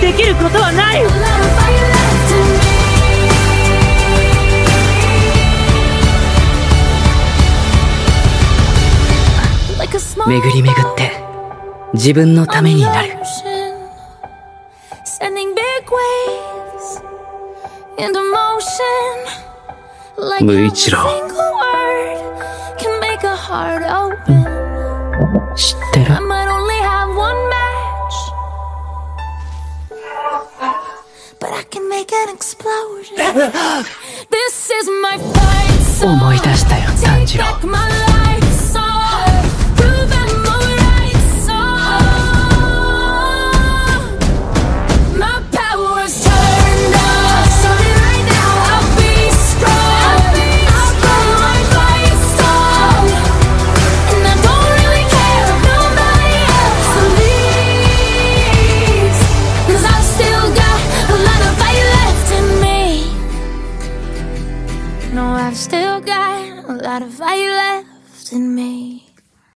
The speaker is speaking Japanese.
できることはない。巡り巡って自分のためになる。無一郎知ってる思い出したよ炭治郎 No, I've still got a lot of fire left in me.